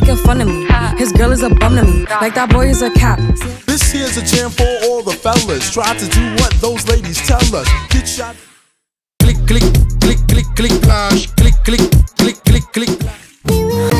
making fun of me. His girl is a bum to me, like that boy is a cap. This here's a jam for all the fellas. Try to do what those ladies tell us. Get shot. Click, click, click, click, click. Click, click, click, click, click.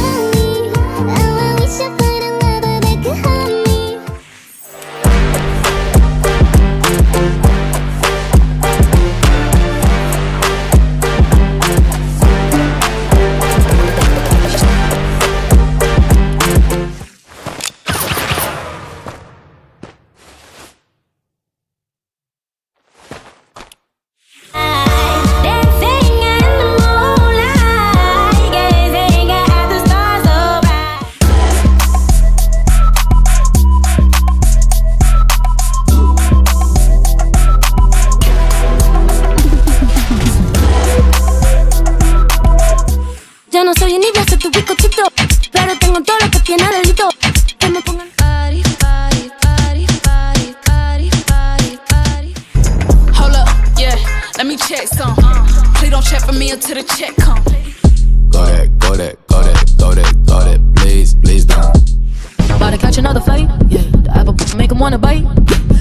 wanna bite.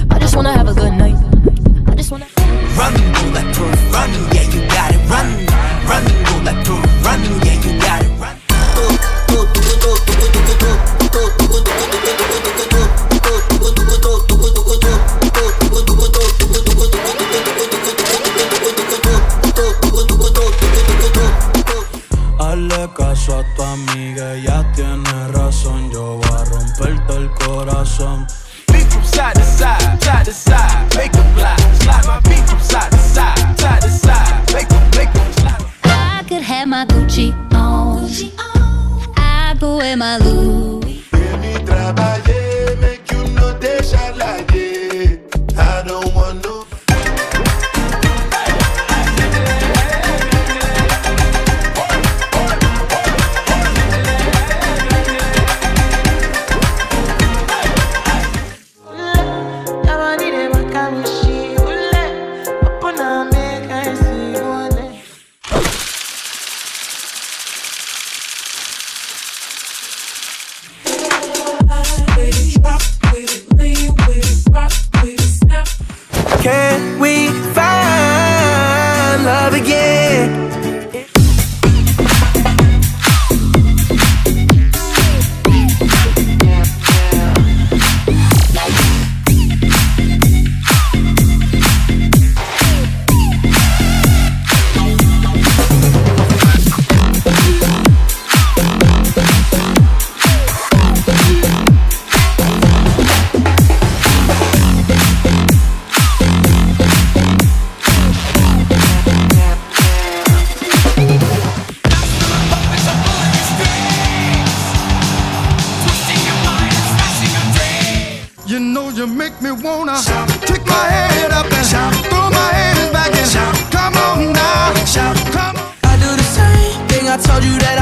I just wanna have a good night. I just wanna run, bulletproof, run, yeah, you got it, run.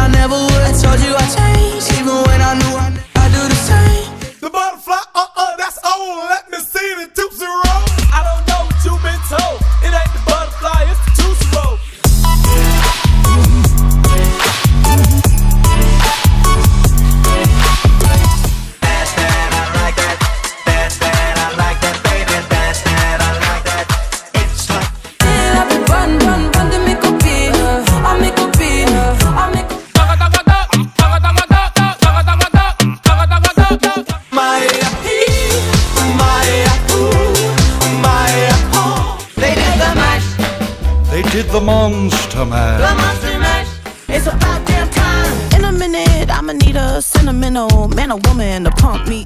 I never would. I told you I changed, even when I knew I. Monster Mash. The Monster Mash. It's about damn time. In a minute, I'ma need a sentimental man or woman to pump me.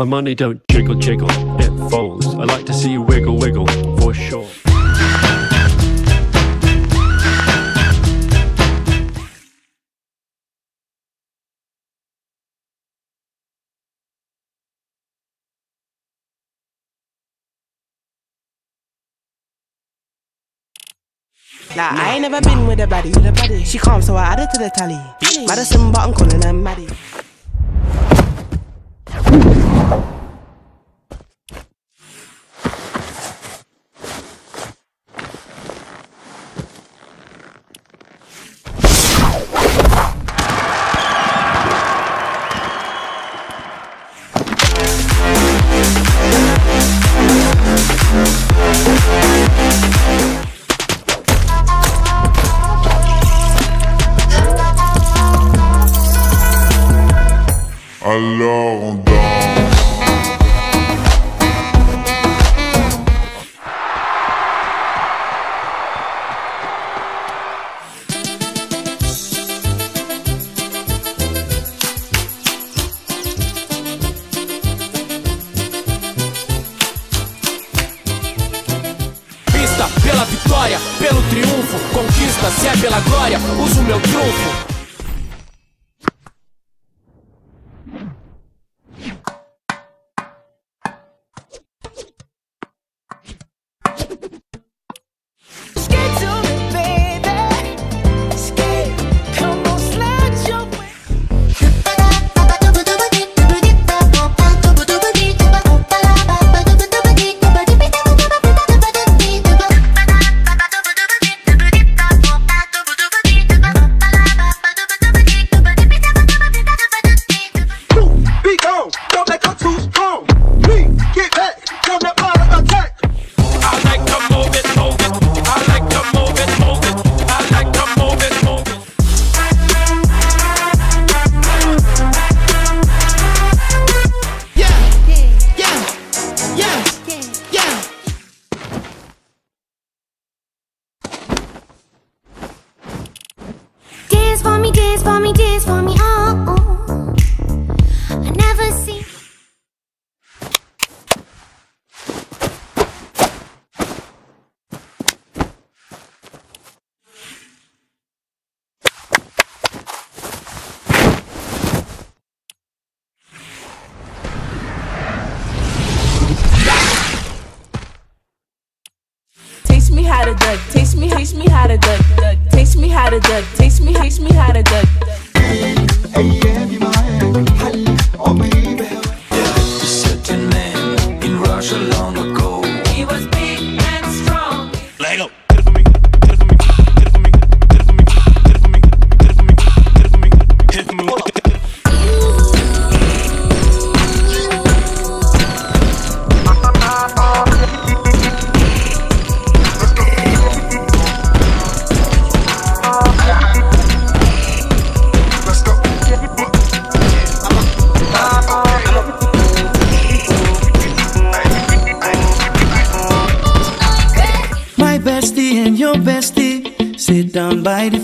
My money don't jiggle jiggle, it folds. I like to see you wiggle wiggle, for sure. Nah, I ain't never been with a baddie. With a baddie. She calm, so I added to the tally. Madison, but I'm calling her Maddie. meu trunfo. how to duck. Teach me, teach me how to duck.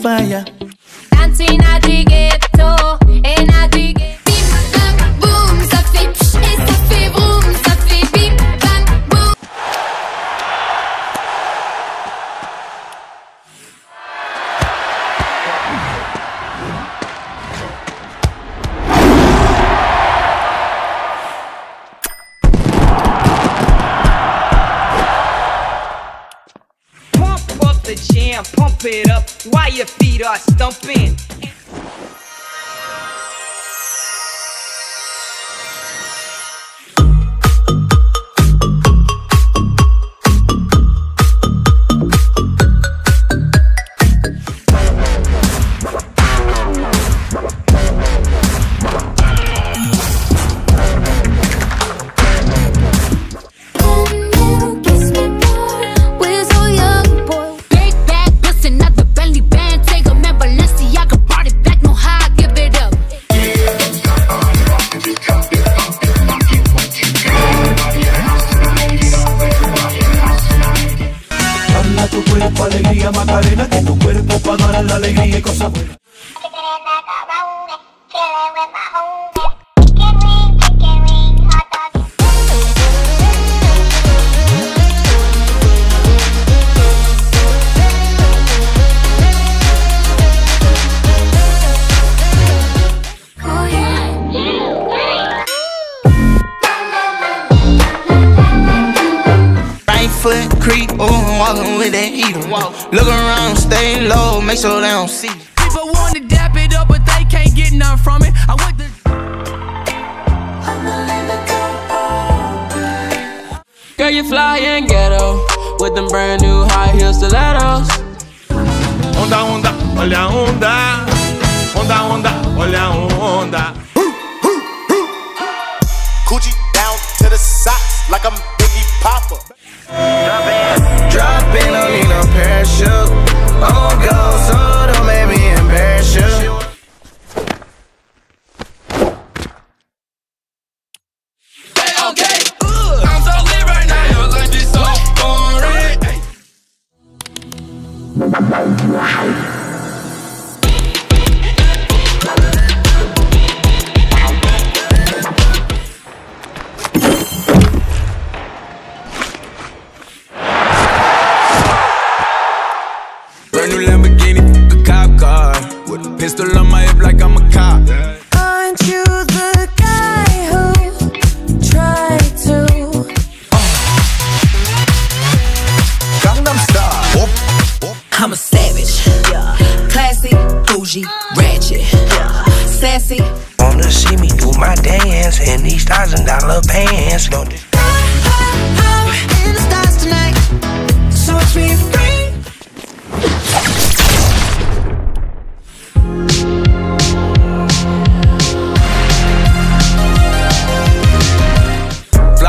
fire. fire feet are stumping. llena de tu cuerpo para dar la alegría y cosas buenas. creep. Oh. Look around, stay low, make sure they don't see. People want to dap it up, but they can't get none from it. I went to. Girl, you fly and ghetto with them brand new high heel stilettos. Onda, onda, olha a onda. Onda, onda, olha a onda. Coochie down to the socks like I'm Biggie Papa. Okay,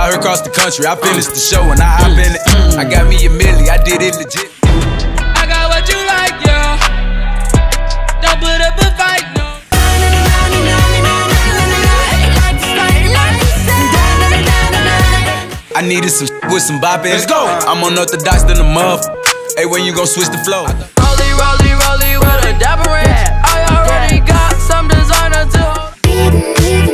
Fly her across the country. I finished the show and I hop in it. I got me a milli, I did it legit. I got what you like, yeah. Don't put up a fight, no. I needed some with some bop in. Let's go. I'm unorthodox than a muff. Hey, when you gon' switch the flow? Rolly, rolly, rolly with a dapper ranch. I already got some designer to hold.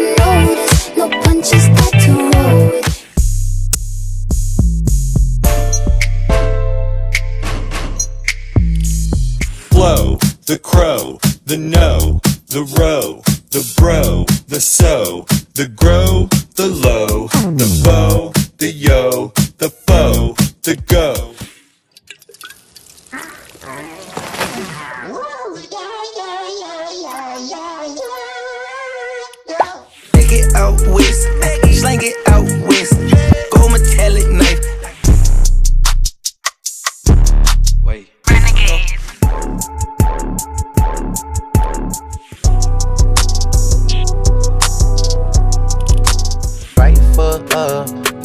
The crow, the no, the row, the bro, the so, the grow, the low, the bow, the yo, the foe, the go. Take it out west, slang it out west. Go metallic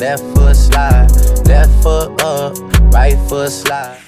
left foot slide. Left foot up, right foot slide.